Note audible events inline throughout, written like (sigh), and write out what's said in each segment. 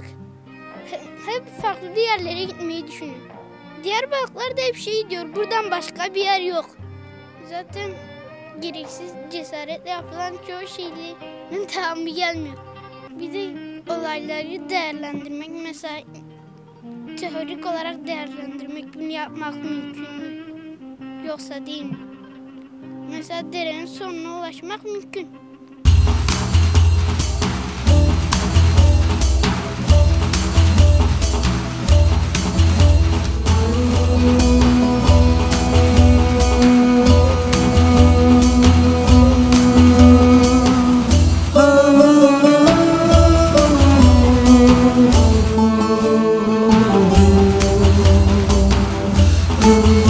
balık he- hep farklı yerlere gitmeyi düşünüyor. Diğer balıklar da hep şey diyor, buradan başka bir yer yok. Zaten gereksiz cesaretle yapılan çoğu şeylerin (laughs) tamamı gelmiyor. Bir de olayları değerlendirmek mesela teorik olarak değerlendirmek bunu yapmak mümkün mü? Yoksa değil mi? Mesela derenin sonuna ulaşmak mümkün. you.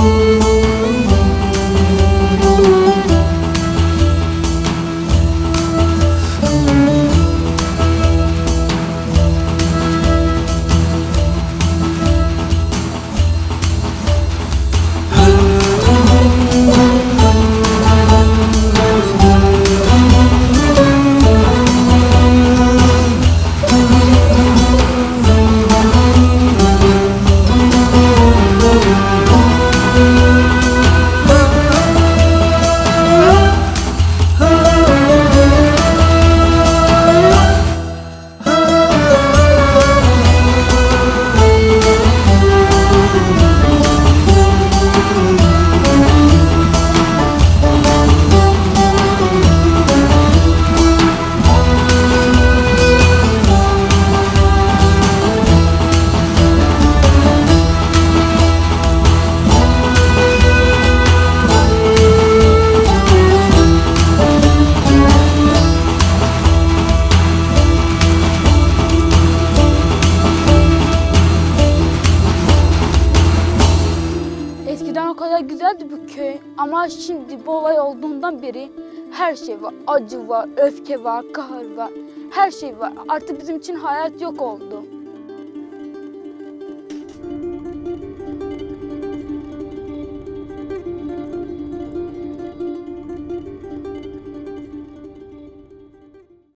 Güzeldi bu köy ama şimdi bu olay olduğundan beri her şey var. Acı var, öfke var, kahır var. Her şey var. Artık bizim için hayat yok oldu.